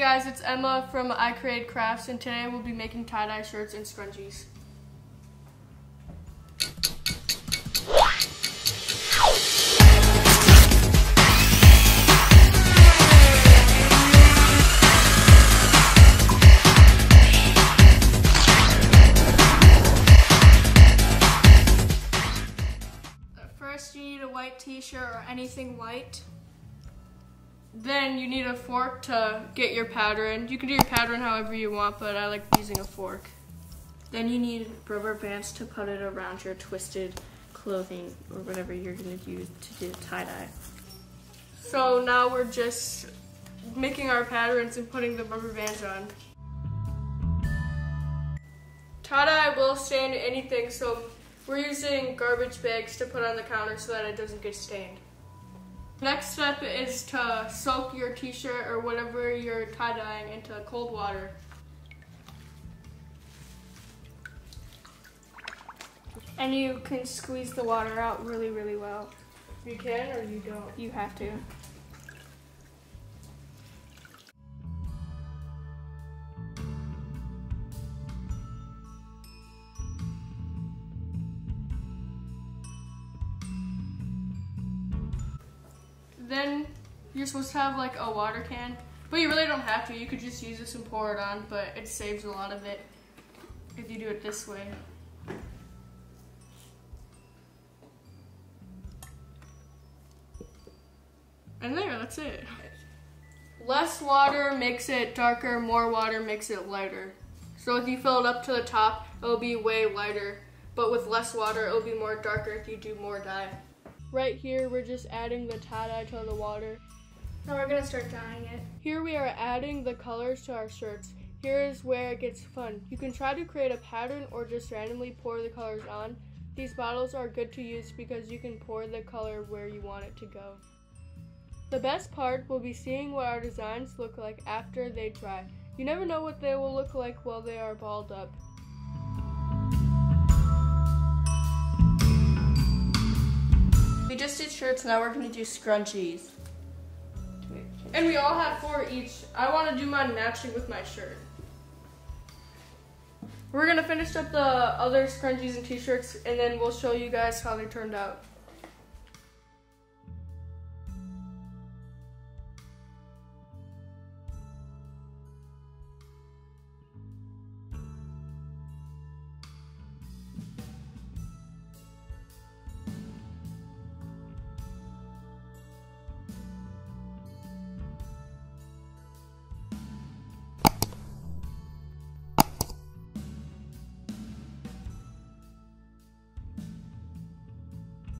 guys, it's Emma from I Create Crafts and today we'll be making tie-dye shirts and scrunchies. First, you need a white t-shirt or anything white. Then you need a fork to get your pattern. You can do your pattern however you want, but I like using a fork. Then you need rubber bands to put it around your twisted clothing or whatever you're gonna use to do tie-dye. So now we're just making our patterns and putting the rubber bands on. Tie-dye will stain anything, so we're using garbage bags to put on the counter so that it doesn't get stained. Next step is to soak your t-shirt or whatever you're tie-dyeing into cold water. And you can squeeze the water out really, really well. You can or you don't. You have to. Then you're supposed to have like a water can, but you really don't have to. You could just use this and pour it on, but it saves a lot of it if you do it this way. And there, that's it. Less water makes it darker, more water makes it lighter. So if you fill it up to the top, it'll be way lighter. But with less water, it'll be more darker if you do more dye. Right here, we're just adding the tie-dye to the water. Now we're gonna start dyeing it. Here we are adding the colors to our shirts. Here is where it gets fun. You can try to create a pattern or just randomly pour the colors on. These bottles are good to use because you can pour the color where you want it to go. The best part will be seeing what our designs look like after they dry. You never know what they will look like while they are balled up. Did shirts, now we're gonna do scrunchies. And we all have four each. I want to do mine matching with my shirt. We're gonna finish up the other scrunchies and t-shirts and then we'll show you guys how they turned out.